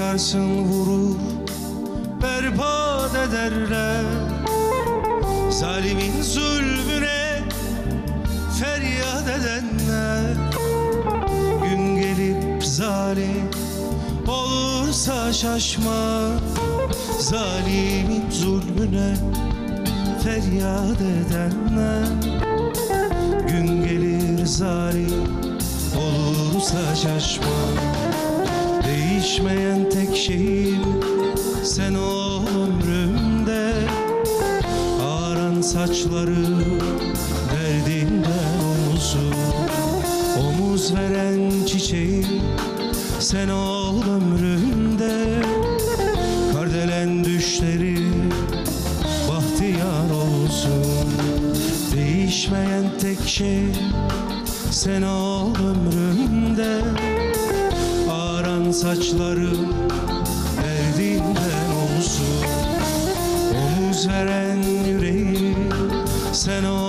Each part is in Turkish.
Yıkarsın vurur berbat ederler. Zalimin zulmüne feryat edenler. Gün gelip zalim olursa şaşma. Zalimin zulmüne feryat edenler. Gün gelir zalim olursa şaşma Değişmeyen tek şeyim sen ol ömrümde. Ağaran saçları derdinden omuzum Omuz veren çiçeğim sen ol ömrümde. Kardelen düşleri bahtiyar olsun. Değişmeyen tek şey sen ol ömrümde Ağaran saçlarım derdinden olsun. Omuz veren yüreğim sen ol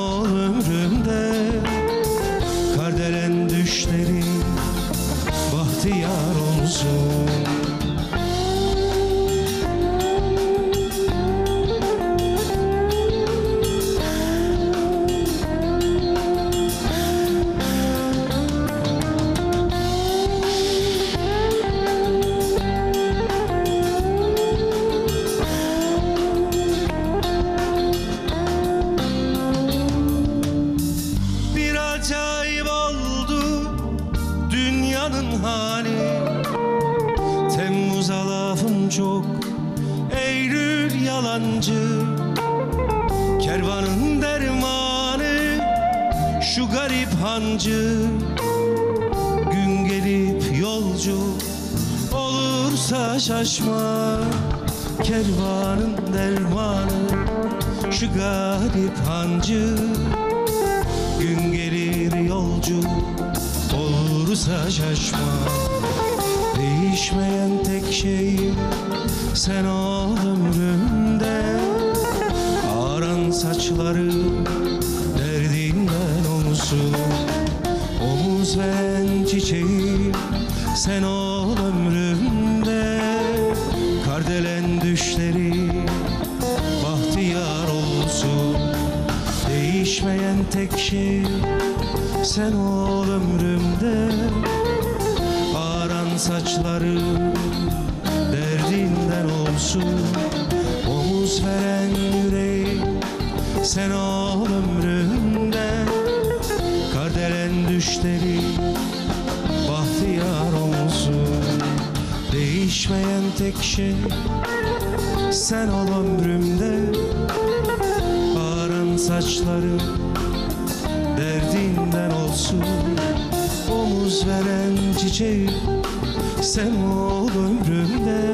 dünyanın hali. Temmuz'a lafım çok Eylül yalancı. Kervanın dermanı Şu garip hancı. Gün gelip yolcu Olursa şaşma. Kervanın dermanı Şu garip hancı. Gün gelir yolcu olursa şaşma Değişmeyen tek şey sen ol ömrümde Ağaran saçları derdinden omuzum Omuz veren çiçeğim sen ol ömrümde Kardelen düşleri bahtiyar olsun. Değişmeyen tek şey sen ol ömrümde. Ağaran saçları derdinden olsun. Omuz veren yüreğim sen ol ömrümde. Kardelen düşleri bahtiyar olsun. Değişmeyen tek şey sen ol ömrümde. Ağaran saçları Veren çiçeğim sen ol ömrümde